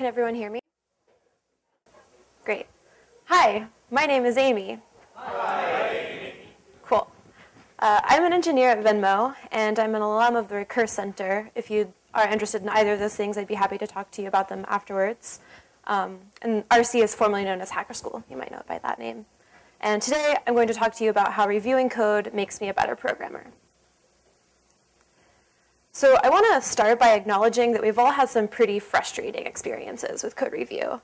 Can everyone hear me? Great. Hi, my name is Amy. Hi. Cool. Uh, I'm an engineer at Venmo, and I'm an alum of the Recurse Center. If you are interested in either of those things, I'd be happy to talk to you about them afterwards. Um, and RC is formerly known as Hacker School. You might know it by that name. And today I'm going to talk to you about how reviewing code makes me a better programmer. So I want to start by acknowledging that we've all had some pretty frustrating experiences with code review.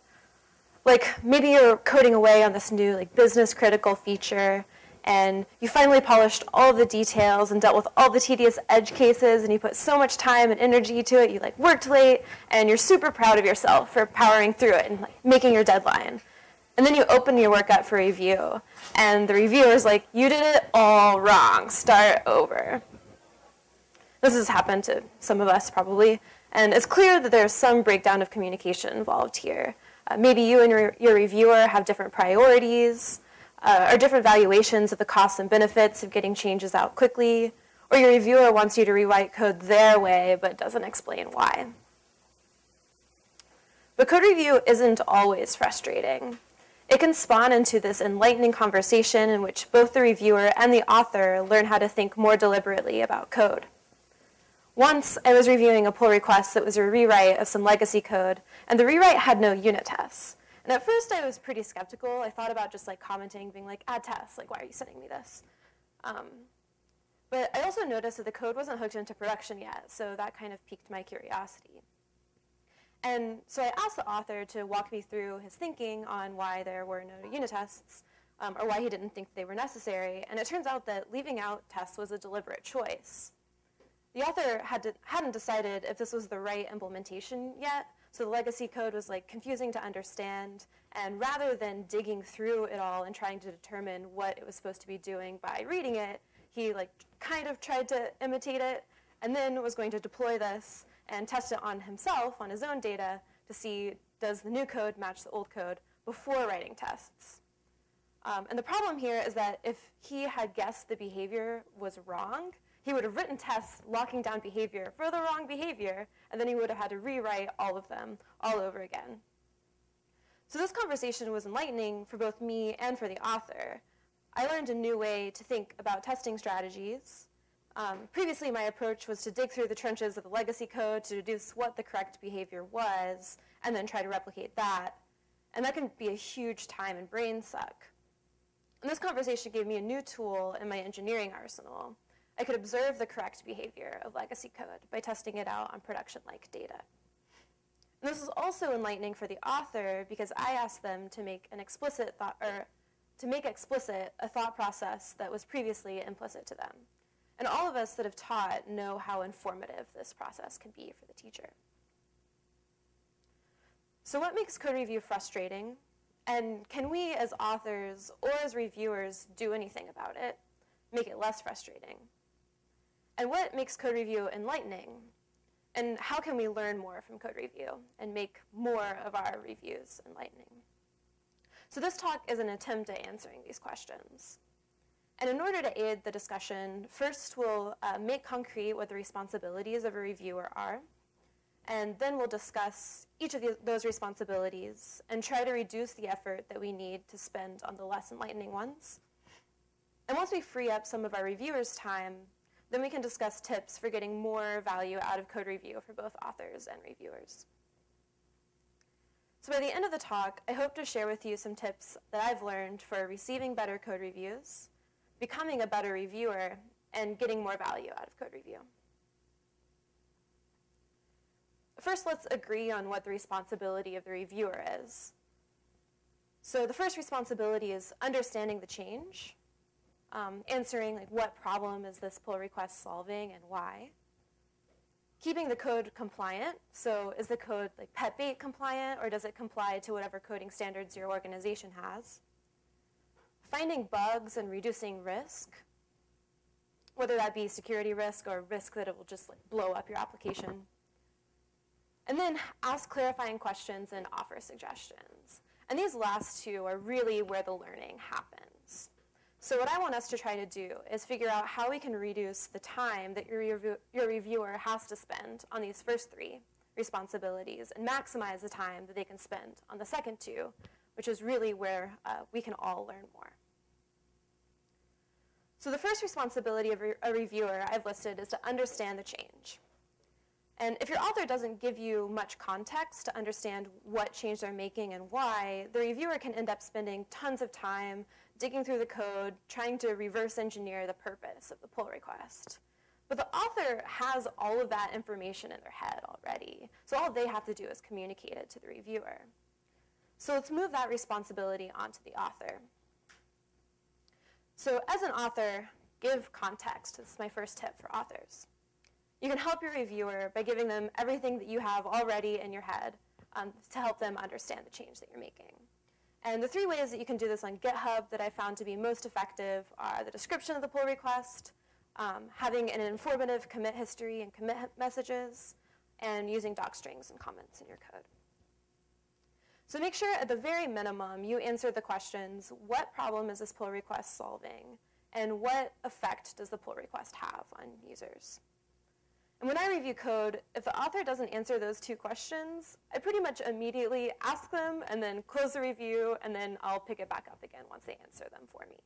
Like maybe you're coding away on this new like business critical feature and you finally polished all the details and dealt with all the tedious edge cases and you put so much time and energy to it, you like worked late and you're super proud of yourself for powering through it and like making your deadline. And then you open your work up for review and the reviewer is like, you did it all wrong, start over. This has happened to some of us probably, and it's clear that there's some breakdown of communication involved here. Uh, maybe you and your, your reviewer have different priorities, uh, or different valuations of the costs and benefits of getting changes out quickly, or your reviewer wants you to rewrite code their way but doesn't explain why. But code review isn't always frustrating. It can spawn into this enlightening conversation in which both the reviewer and the author learn how to think more deliberately about code. Once, I was reviewing a pull request that was a rewrite of some legacy code, and the rewrite had no unit tests. And at first I was pretty skeptical. I thought about just like commenting, being like, add tests, like why are you sending me this? Um, but I also noticed that the code wasn't hooked into production yet, so that kind of piqued my curiosity. And so I asked the author to walk me through his thinking on why there were no unit tests, um, or why he didn't think they were necessary. And it turns out that leaving out tests was a deliberate choice. The author had to, hadn't decided if this was the right implementation yet, so the legacy code was like confusing to understand, and rather than digging through it all and trying to determine what it was supposed to be doing by reading it, he like kind of tried to imitate it, and then was going to deploy this and test it on himself, on his own data, to see does the new code match the old code before writing tests. Um, and the problem here is that if he had guessed the behavior was wrong, he would have written tests locking down behavior for the wrong behavior, and then he would have had to rewrite all of them all over again. So this conversation was enlightening for both me and for the author. I learned a new way to think about testing strategies. Um, previously, my approach was to dig through the trenches of the legacy code to deduce what the correct behavior was, and then try to replicate that. And that can be a huge time and brain suck. And this conversation gave me a new tool in my engineering arsenal. I could observe the correct behavior of legacy code by testing it out on production-like data. And this is also enlightening for the author because I asked them to make an explicit thought, or to make explicit a thought process that was previously implicit to them. And all of us that have taught know how informative this process can be for the teacher. So what makes code review frustrating? And can we as authors or as reviewers do anything about it? Make it less frustrating? And what makes code review enlightening? And how can we learn more from code review and make more of our reviews enlightening? So this talk is an attempt at answering these questions. And in order to aid the discussion, first we'll uh, make concrete what the responsibilities of a reviewer are, and then we'll discuss each of the, those responsibilities and try to reduce the effort that we need to spend on the less enlightening ones. And once we free up some of our reviewers' time, then we can discuss tips for getting more value out of code review for both authors and reviewers. So by the end of the talk, I hope to share with you some tips that I've learned for receiving better code reviews, becoming a better reviewer, and getting more value out of code review. First, let's agree on what the responsibility of the reviewer is. So the first responsibility is understanding the change um, answering like what problem is this pull request solving and why. Keeping the code compliant, so is the code like PEP8 compliant or does it comply to whatever coding standards your organization has? Finding bugs and reducing risk, whether that be security risk or risk that it will just like blow up your application. And then ask clarifying questions and offer suggestions. And these last two are really where the learning happens. So what I want us to try to do is figure out how we can reduce the time that your, your reviewer has to spend on these first three, responsibilities and maximize the time that they can spend on the second two, which is really where uh, we can all learn more. So the first responsibility of a reviewer I've listed is to understand the change. And if your author doesn't give you much context to understand what change they're making and why, the reviewer can end up spending tons of time digging through the code, trying to reverse engineer the purpose of the pull request. But the author has all of that information in their head already, so all they have to do is communicate it to the reviewer. So let's move that responsibility onto the author. So as an author, give context. This is my first tip for authors. You can help your reviewer by giving them everything that you have already in your head um, to help them understand the change that you're making. And the three ways that you can do this on GitHub that I found to be most effective are the description of the pull request, um, having an informative commit history and commit messages, and using doc strings and comments in your code. So make sure at the very minimum you answer the questions, what problem is this pull request solving? And what effect does the pull request have on users? And when I review code, if the author doesn't answer those two questions, I pretty much immediately ask them and then close the review, and then I'll pick it back up again once they answer them for me.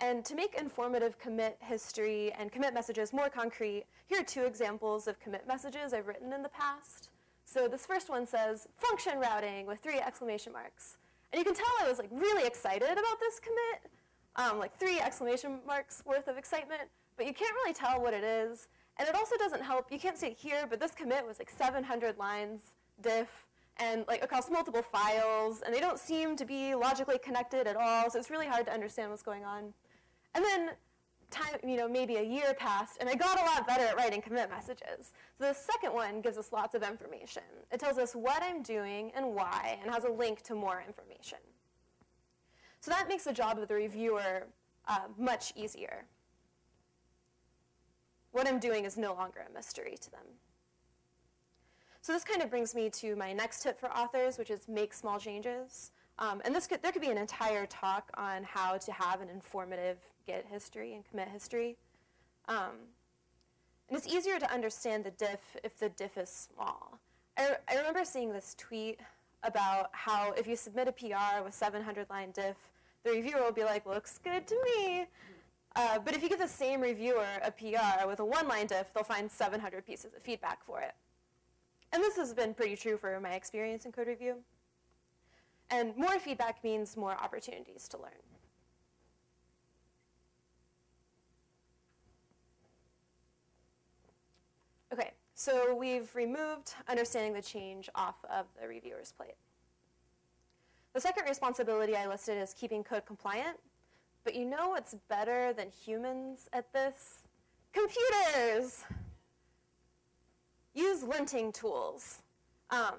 And to make informative commit history and commit messages more concrete, here are two examples of commit messages I've written in the past. So this first one says, function routing with three exclamation marks. And you can tell I was like really excited about this commit um, like three exclamation marks worth of excitement, but you can't really tell what it is. And it also doesn't help, you can't see it here, but this commit was like 700 lines diff and like across multiple files, and they don't seem to be logically connected at all, so it's really hard to understand what's going on. And then time, you know, maybe a year passed, and I got a lot better at writing commit messages. So the second one gives us lots of information. It tells us what I'm doing and why, and has a link to more information. So that makes the job of the reviewer uh, much easier. What I'm doing is no longer a mystery to them. So this kind of brings me to my next tip for authors, which is make small changes. Um, and this could, there could be an entire talk on how to have an informative Git history and commit history. Um, and it's easier to understand the diff if the diff is small. I, I remember seeing this tweet about how if you submit a PR with 700 line diff, the reviewer will be like, looks good to me. Uh, but if you give the same reviewer a PR with a one-line diff, they'll find 700 pieces of feedback for it. And this has been pretty true for my experience in code review. And more feedback means more opportunities to learn. Okay, so we've removed understanding the change off of the reviewer's plate. The second responsibility I listed is keeping code compliant. But you know what's better than humans at this? Computers! Use linting tools, um,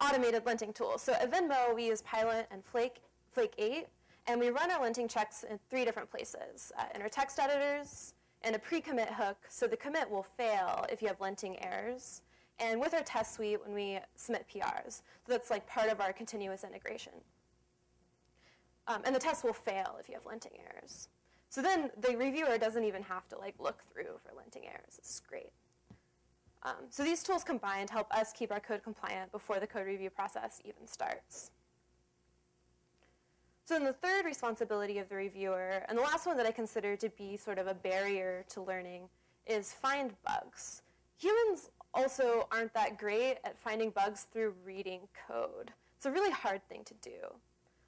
automated linting tools. So at Venmo, we use Pylint and Flake, Flake 8, and we run our linting checks in three different places, uh, in our text editors, and a pre-commit hook, so the commit will fail if you have linting errors, and with our test suite when we submit PRs. So that's like part of our continuous integration. Um, and the test will fail if you have linting errors. So then the reviewer doesn't even have to like look through for linting errors. It's great. Um, so these tools combined help us keep our code compliant before the code review process even starts. So then the third responsibility of the reviewer, and the last one that I consider to be sort of a barrier to learning, is find bugs. Humans also aren't that great at finding bugs through reading code. It's a really hard thing to do.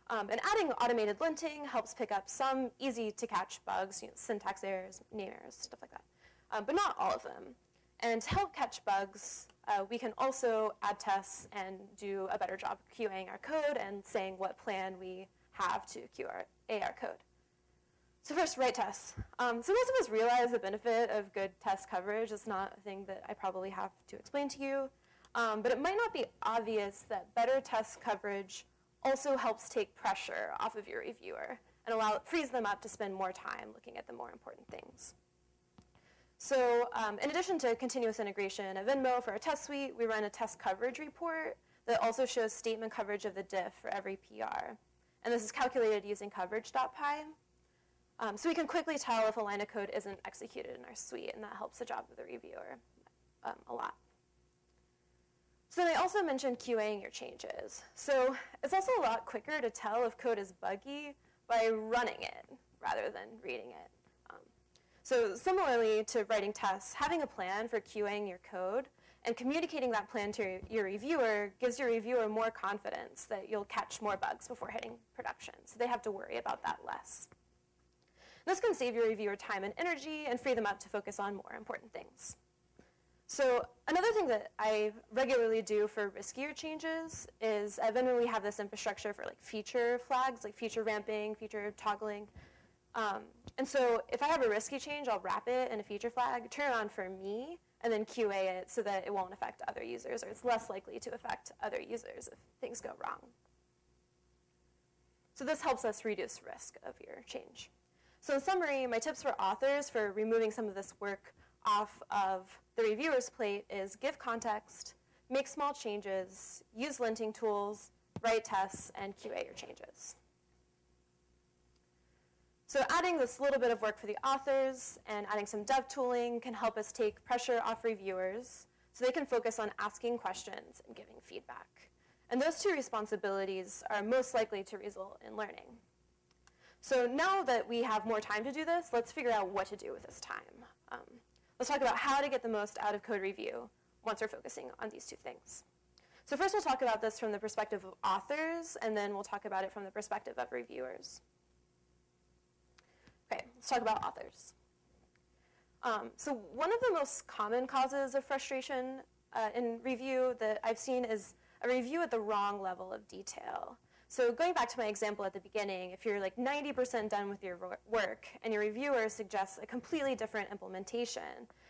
Um, and adding automated linting helps pick up some easy to catch bugs, you know, syntax errors, name errors, stuff like that, um, but not all of them. And to help catch bugs, uh, we can also add tests and do a better job QAing our code and saying what plan we have to QA our code. So first, write tests. Um, so most of us realize the benefit of good test coverage. It's not a thing that I probably have to explain to you. Um, but it might not be obvious that better test coverage also helps take pressure off of your reviewer and allow, frees them up to spend more time looking at the more important things. So um, in addition to continuous integration of Venmo for our test suite, we run a test coverage report that also shows statement coverage of the diff for every PR. And this is calculated using coverage.py. Um, so we can quickly tell if a line of code isn't executed in our suite, and that helps the job of the reviewer um, a lot. So they also mentioned QAing your changes. So it's also a lot quicker to tell if code is buggy by running it rather than reading it. Um, so similarly to writing tests, having a plan for QAing your code and communicating that plan to your reviewer gives your reviewer more confidence that you'll catch more bugs before hitting production. So they have to worry about that less. This can save your reviewer time and energy and free them up to focus on more important things. So another thing that I regularly do for riskier changes is I we have this infrastructure for like feature flags, like feature ramping, feature toggling. Um, and so if I have a risky change, I'll wrap it in a feature flag, turn it on for me, and then QA it so that it won't affect other users, or it's less likely to affect other users if things go wrong. So this helps us reduce risk of your change. So in summary, my tips for authors for removing some of this work off of the reviewer's plate is give context, make small changes, use linting tools, write tests, and QA your changes. So adding this little bit of work for the authors and adding some dev tooling can help us take pressure off reviewers so they can focus on asking questions and giving feedback. And those two responsibilities are most likely to result in learning. So now that we have more time to do this, let's figure out what to do with this time. Um, Let's talk about how to get the most out of code review once we're focusing on these two things. So first we'll talk about this from the perspective of authors, and then we'll talk about it from the perspective of reviewers. Okay, let's talk about authors. Um, so one of the most common causes of frustration uh, in review that I've seen is a review at the wrong level of detail. So going back to my example at the beginning, if you're like 90% done with your work and your reviewer suggests a completely different implementation,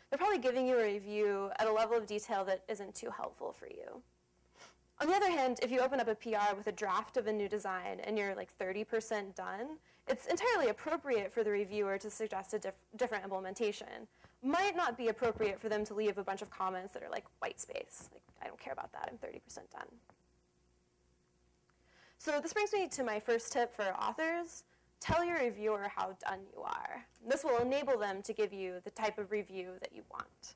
they're probably giving you a review at a level of detail that isn't too helpful for you. On the other hand, if you open up a PR with a draft of a new design and you're like 30% done, it's entirely appropriate for the reviewer to suggest a diff different implementation. Might not be appropriate for them to leave a bunch of comments that are like white space. Like, I don't care about that, I'm 30% done. So this brings me to my first tip for authors. Tell your reviewer how done you are. This will enable them to give you the type of review that you want.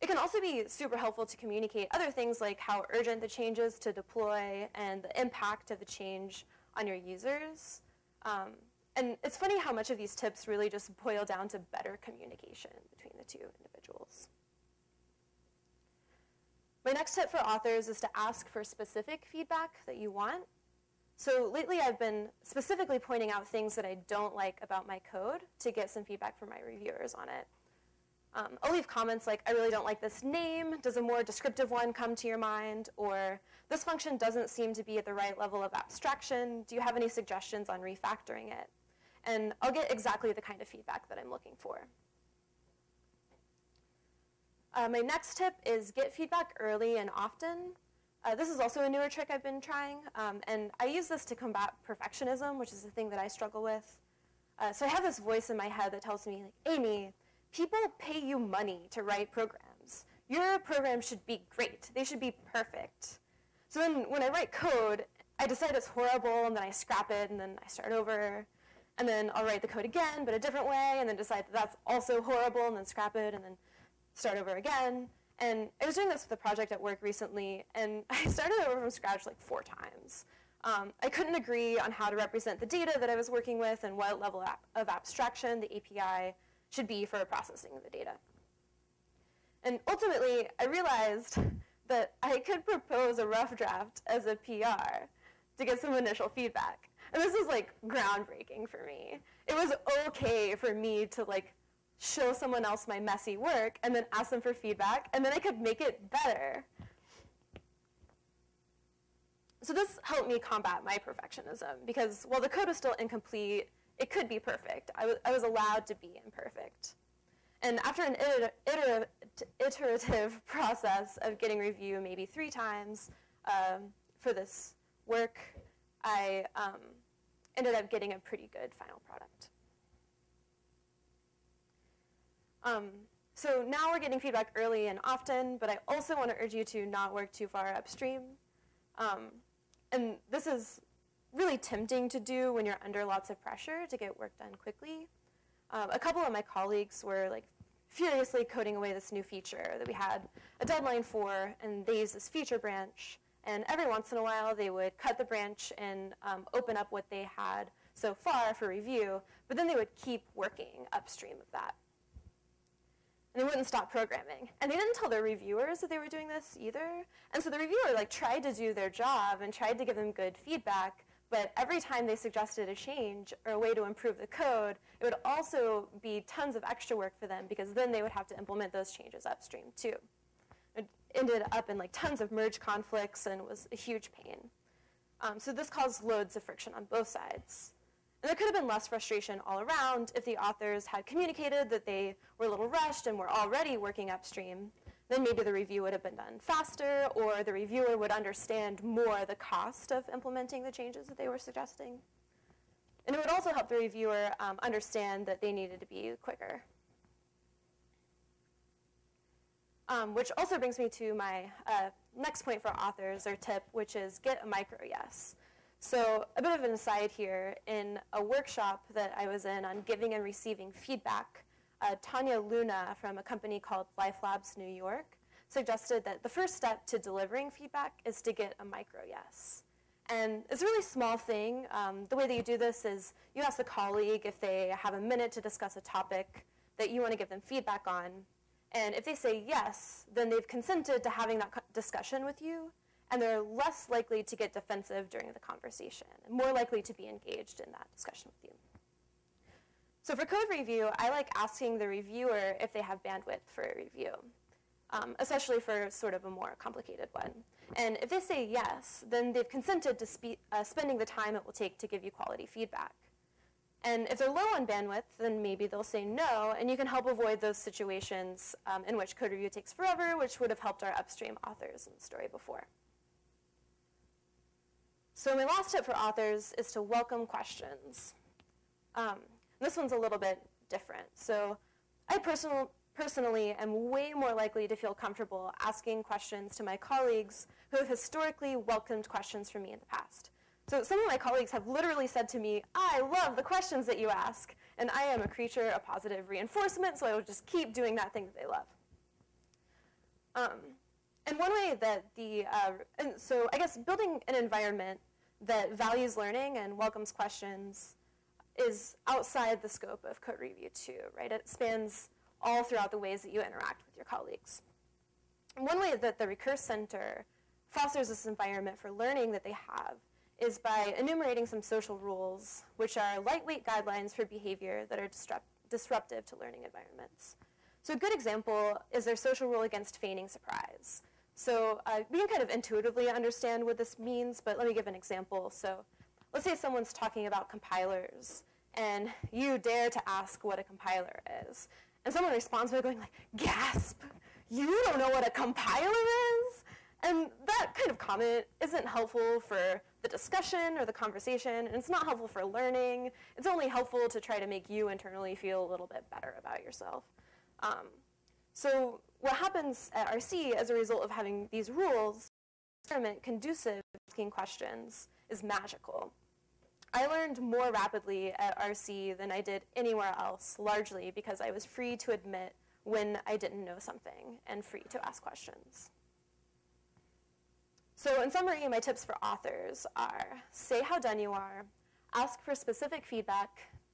It can also be super helpful to communicate other things like how urgent the change is to deploy and the impact of the change on your users. Um, and it's funny how much of these tips really just boil down to better communication between the two individuals. My next tip for authors is to ask for specific feedback that you want. So lately I've been specifically pointing out things that I don't like about my code to get some feedback from my reviewers on it. Um, I'll leave comments like, I really don't like this name. Does a more descriptive one come to your mind? Or this function doesn't seem to be at the right level of abstraction. Do you have any suggestions on refactoring it? And I'll get exactly the kind of feedback that I'm looking for. Uh, my next tip is get feedback early and often. Uh, this is also a newer trick I've been trying, um, and I use this to combat perfectionism, which is the thing that I struggle with. Uh, so I have this voice in my head that tells me, like, Amy, people pay you money to write programs. Your program should be great. They should be perfect. So then when I write code, I decide it's horrible, and then I scrap it, and then I start over. And then I'll write the code again, but a different way, and then decide that that's also horrible, and then scrap it, and then start over again. And I was doing this with a project at work recently, and I started over from scratch like four times. Um, I couldn't agree on how to represent the data that I was working with and what level of abstraction the API should be for processing the data. And ultimately, I realized that I could propose a rough draft as a PR to get some initial feedback. And this was like groundbreaking for me. It was okay for me to like show someone else my messy work and then ask them for feedback, and then I could make it better. So this helped me combat my perfectionism because while the code was still incomplete, it could be perfect. I, I was allowed to be imperfect. And after an iter iterative process of getting review maybe three times um, for this work, I um, ended up getting a pretty good final product. Um, so now we're getting feedback early and often, but I also want to urge you to not work too far upstream. Um, and this is really tempting to do when you're under lots of pressure to get work done quickly. Um, a couple of my colleagues were like furiously coding away this new feature that we had a deadline for, and they used this feature branch. And every once in a while, they would cut the branch and um, open up what they had so far for review, but then they would keep working upstream of that. And they wouldn't stop programming. And they didn't tell their reviewers that they were doing this either. And so the reviewer like tried to do their job and tried to give them good feedback, but every time they suggested a change or a way to improve the code, it would also be tons of extra work for them because then they would have to implement those changes upstream too. It ended up in like tons of merge conflicts and was a huge pain. Um, so this caused loads of friction on both sides. And there could have been less frustration all around if the authors had communicated that they were a little rushed and were already working upstream. Then maybe the review would have been done faster, or the reviewer would understand more the cost of implementing the changes that they were suggesting. And it would also help the reviewer um, understand that they needed to be quicker. Um, which also brings me to my uh, next point for authors or tip, which is get a micro yes. So a bit of an aside here, in a workshop that I was in on giving and receiving feedback, uh, Tania Luna from a company called LifeLabs New York suggested that the first step to delivering feedback is to get a micro yes. And it's a really small thing. Um, the way that you do this is you ask the colleague if they have a minute to discuss a topic that you want to give them feedback on. And if they say yes, then they've consented to having that discussion with you and they're less likely to get defensive during the conversation, and more likely to be engaged in that discussion with you. So for code review, I like asking the reviewer if they have bandwidth for a review, um, especially for sort of a more complicated one. And if they say yes, then they've consented to spe uh, spending the time it will take to give you quality feedback. And if they're low on bandwidth, then maybe they'll say no, and you can help avoid those situations um, in which code review takes forever, which would have helped our upstream authors in the story before. So my last tip for authors is to welcome questions. Um, this one's a little bit different. So I personal, personally am way more likely to feel comfortable asking questions to my colleagues who have historically welcomed questions from me in the past. So some of my colleagues have literally said to me, I love the questions that you ask, and I am a creature of positive reinforcement, so I will just keep doing that thing that they love. Um, and one way that the, uh, and so I guess building an environment that values learning and welcomes questions is outside the scope of code review too, right? It spans all throughout the ways that you interact with your colleagues. And one way that the Recurse Center fosters this environment for learning that they have is by enumerating some social rules, which are lightweight guidelines for behavior that are disrupt disruptive to learning environments. So a good example is their social rule against feigning surprise. So uh, we can kind of intuitively understand what this means, but let me give an example. So let's say someone's talking about compilers, and you dare to ask what a compiler is. And someone responds by going like, gasp, you don't know what a compiler is? And that kind of comment isn't helpful for the discussion or the conversation, and it's not helpful for learning. It's only helpful to try to make you internally feel a little bit better about yourself. Um, so what happens at RC as a result of having these rules, environment conducive to asking questions is magical. I learned more rapidly at RC than I did anywhere else, largely because I was free to admit when I didn't know something and free to ask questions. So in summary, my tips for authors are say how done you are, ask for specific feedback,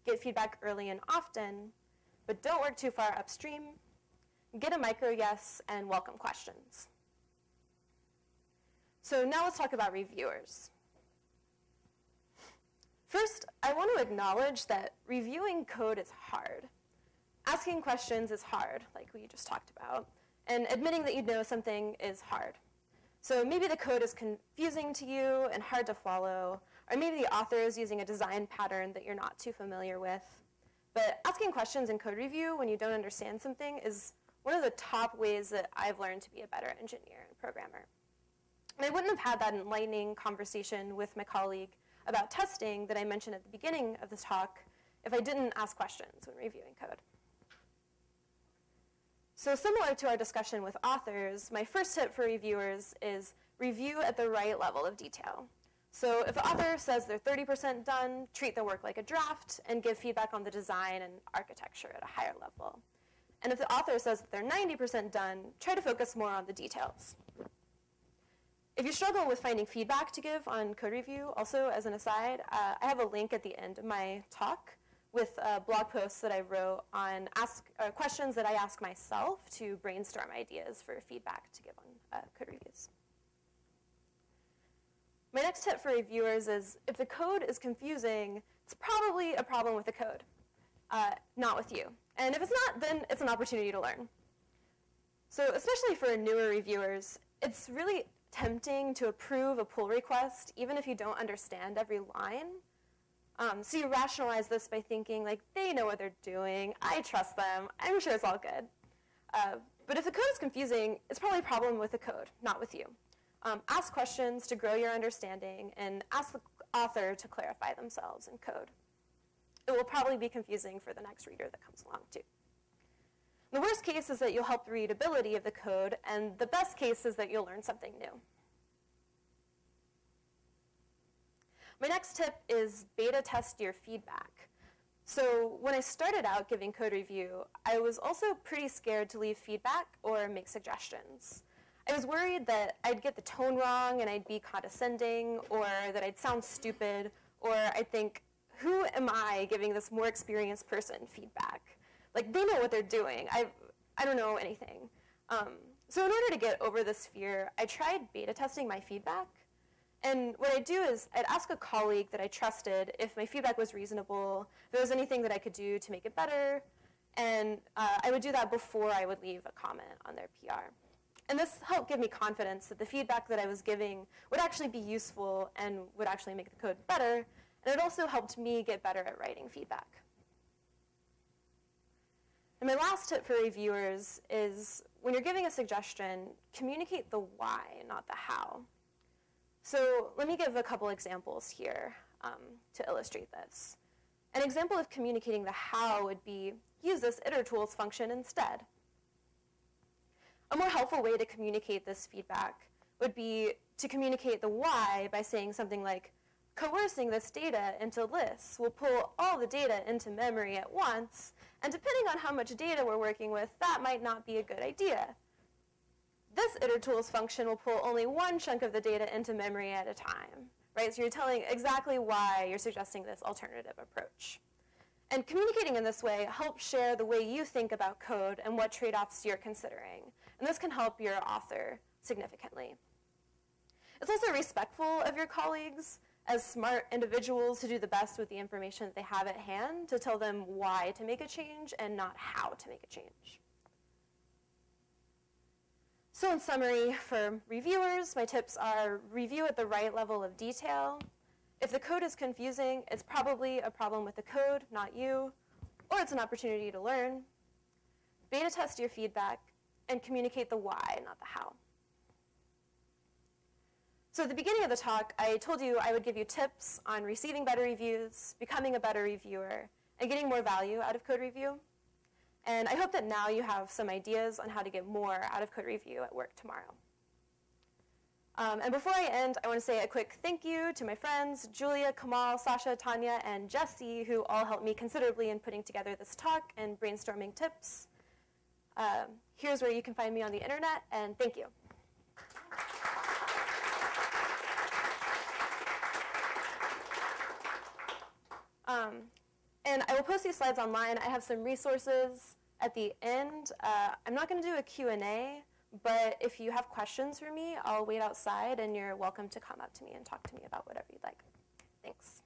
get feedback early and often, but don't work too far upstream, get a micro yes, and welcome questions. So now let's talk about reviewers. First, I want to acknowledge that reviewing code is hard. Asking questions is hard, like we just talked about, and admitting that you know something is hard. So maybe the code is confusing to you and hard to follow, or maybe the author is using a design pattern that you're not too familiar with. But asking questions in code review when you don't understand something is one of the top ways that I've learned to be a better engineer and programmer. And I wouldn't have had that enlightening conversation with my colleague about testing that I mentioned at the beginning of this talk if I didn't ask questions when reviewing code. So similar to our discussion with authors, my first tip for reviewers is review at the right level of detail. So if the author says they're 30% done, treat the work like a draft and give feedback on the design and architecture at a higher level. And if the author says that they're 90% done, try to focus more on the details. If you struggle with finding feedback to give on code review, also as an aside, uh, I have a link at the end of my talk with uh, blog posts that I wrote on ask, uh, questions that I ask myself to brainstorm ideas for feedback to give on uh, code reviews. My next tip for reviewers is if the code is confusing, it's probably a problem with the code, uh, not with you. And if it's not, then it's an opportunity to learn. So especially for newer reviewers, it's really tempting to approve a pull request even if you don't understand every line. Um, so you rationalize this by thinking, like, they know what they're doing. I trust them. I'm sure it's all good. Uh, but if the code is confusing, it's probably a problem with the code, not with you. Um, ask questions to grow your understanding and ask the author to clarify themselves in code. It will probably be confusing for the next reader that comes along too. The worst case is that you'll help the readability of the code, and the best case is that you'll learn something new. My next tip is beta test your feedback. So when I started out giving code review, I was also pretty scared to leave feedback or make suggestions. I was worried that I'd get the tone wrong and I'd be condescending, or that I'd sound stupid, or I'd think, who am I giving this more experienced person feedback? Like, they know what they're doing. I, I don't know anything. Um, so in order to get over this fear, I tried beta testing my feedback. And what I'd do is I'd ask a colleague that I trusted if my feedback was reasonable, if there was anything that I could do to make it better, and uh, I would do that before I would leave a comment on their PR. And this helped give me confidence that the feedback that I was giving would actually be useful and would actually make the code better. And it also helped me get better at writing feedback. And my last tip for reviewers is when you're giving a suggestion, communicate the why, not the how. So let me give a couple examples here um, to illustrate this. An example of communicating the how would be use this itertools function instead. A more helpful way to communicate this feedback would be to communicate the why by saying something like, coercing this data into lists will pull all the data into memory at once, and depending on how much data we're working with, that might not be a good idea. This itertools function will pull only one chunk of the data into memory at a time, right? So you're telling exactly why you're suggesting this alternative approach. And communicating in this way helps share the way you think about code and what trade-offs you're considering. And this can help your author significantly. It's also respectful of your colleagues as smart individuals to do the best with the information that they have at hand to tell them why to make a change and not how to make a change. So in summary, for reviewers, my tips are review at the right level of detail, if the code is confusing, it's probably a problem with the code, not you, or it's an opportunity to learn. Beta test your feedback and communicate the why, not the how. So at the beginning of the talk, I told you I would give you tips on receiving better reviews, becoming a better reviewer, and getting more value out of code review. And I hope that now you have some ideas on how to get more out of code review at work tomorrow. Um, and before I end, I want to say a quick thank you to my friends, Julia, Kamal, Sasha, Tanya, and Jesse, who all helped me considerably in putting together this talk and brainstorming tips. Um, here's where you can find me on the internet, and thank you. Um, and I will post these slides online. I have some resources at the end. Uh, I'm not going to do a Q&A, but if you have questions for me, I'll wait outside and you're welcome to come up to me and talk to me about whatever you'd like. Thanks.